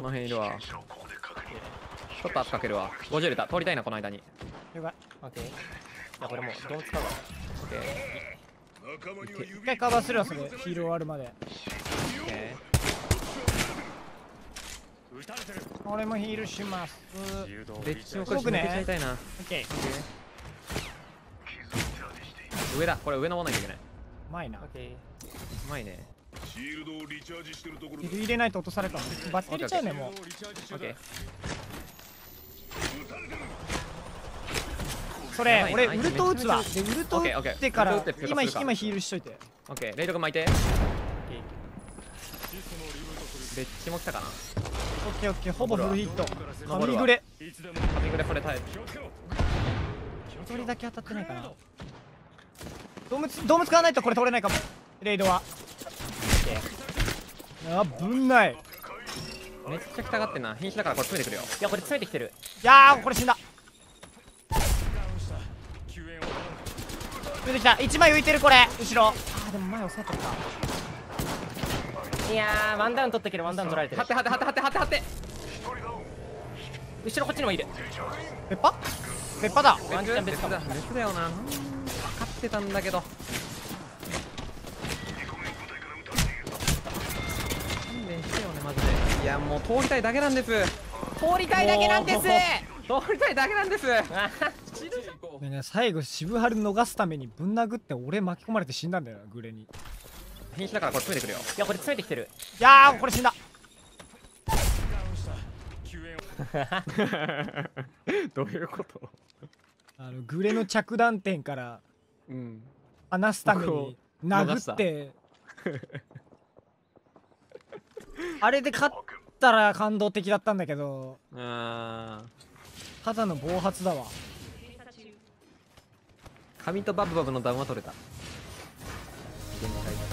この辺いるわ。ちょっと圧かけるわ。50入れた通りたいなこの間に。了解。オッケー。いやこれもうドン使うわオッケー。一回カバーするわそれヒール終わるまで。オッケ俺もヒールします。ーでっちをこれ僕ねちゃいたいな。オッケー。上だ。これ上登らないといけない。うまいな。オッケー。まいねシールドをリチャージしてるところ入れないと落とされるかもバッテリーちゃうねもう。オッケー。それ俺ウルト打つわ。でウルト打オッケーオッケーってから。今今ヒールしといて。オッケー。レイド君巻いて。オッケでっちも来たかな。オッケーオッケー。ほぼフルヒット。神グレ。カミングでこれ耐え一人だけ当たってないかな。ドームつドーム使わないとこれ取れないかも。レイドはあぶんない。めっちゃ来たがってんな。瀕死だからこれ詰めてくるよ。ーいやこれ詰めてきてる。いやーこれ死んだ。出てきた。1枚浮いてるこれ。後ろ。あーでも前押さえてるか。いやーワンダウン取ってける。ワンダウン取られてる。張って張って張って張って張って張って。後ろこっちにもいる。ペッパ？ペッパだ。ワンチャン別かも。だ別だよな。分かってたんだけど勘弁してよねマジでいやもう通りたいだけなんです。通通りたいだけなんです。もうりたいだけなんです。あね最後渋春逃すためにぶん殴って俺巻き込まれて死んだんだよなグレに。い瀕死だからこれ詰めてくるよ。いやこれ詰めてきてる。やーこれ死んだ。どういうこと？あのグレの着弾点からうん。離すために殴って。あれで勝ったら感動的だったんだけどあただの暴発だわ。ー紙とバブバブのダウンは取れた。限界だ